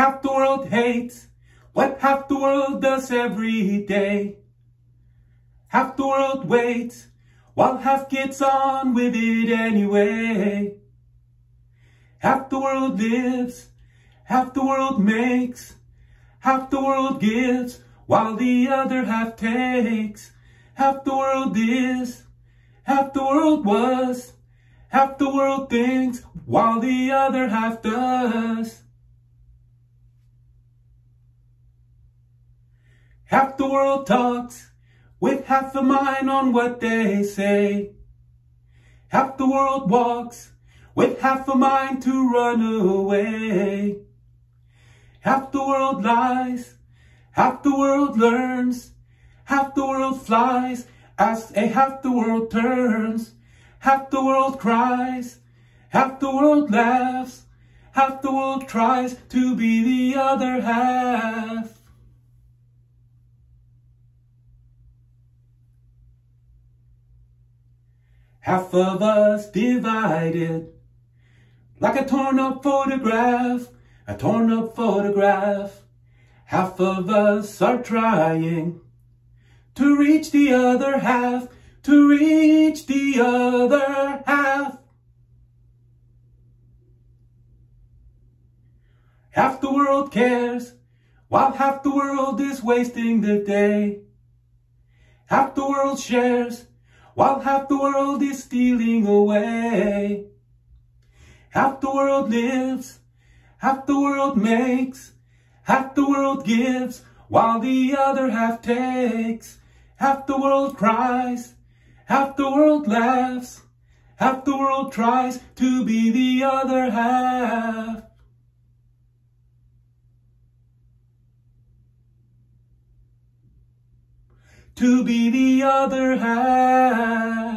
Half the world hates what half the world does every day. Half the world waits while half gets on with it anyway. Half the world lives, half the world makes, half the world gives while the other half takes. Half the world is, half the world was, half the world thinks while the other half does. Half the world talks with half a mind on what they say. Half the world walks with half a mind to run away. Half the world lies, half the world learns, half the world flies as a half the world turns. Half the world cries, half the world laughs, half the world tries to be the other half. Half of us divided, like a torn up photograph, a torn up photograph. Half of us are trying to reach the other half, to reach the other half. Half the world cares, while half the world is wasting the day. Half the world shares, while half the world is stealing away. Half the world lives, half the world makes, half the world gives, while the other half takes. Half the world cries, half the world laughs, half the world tries to be the other half. To be the other half.